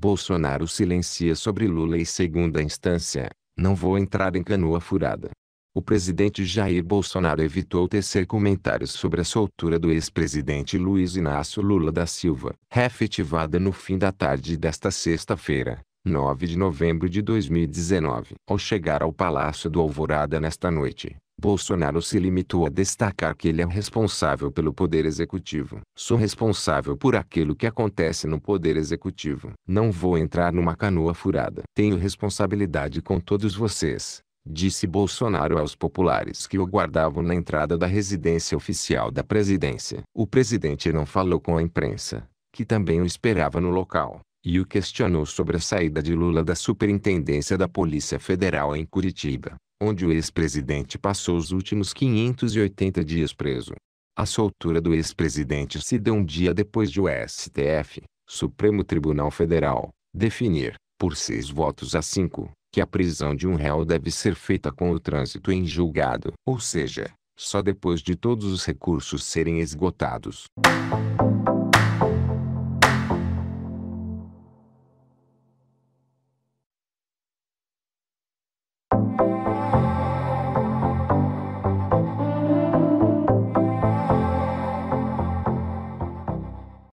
Bolsonaro silencia sobre Lula e segunda instância, não vou entrar em canoa furada. O presidente Jair Bolsonaro evitou tecer comentários sobre a soltura do ex-presidente Luiz Inácio Lula da Silva, efetivada no fim da tarde desta sexta-feira, 9 de novembro de 2019. Ao chegar ao Palácio do Alvorada nesta noite, Bolsonaro se limitou a destacar que ele é responsável pelo poder executivo. Sou responsável por aquilo que acontece no poder executivo. Não vou entrar numa canoa furada. Tenho responsabilidade com todos vocês, disse Bolsonaro aos populares que o guardavam na entrada da residência oficial da presidência. O presidente não falou com a imprensa, que também o esperava no local, e o questionou sobre a saída de Lula da Superintendência da Polícia Federal em Curitiba onde o ex-presidente passou os últimos 580 dias preso. A soltura do ex-presidente se deu um dia depois de o STF, Supremo Tribunal Federal, definir, por seis votos a cinco, que a prisão de um réu deve ser feita com o trânsito em julgado, ou seja, só depois de todos os recursos serem esgotados.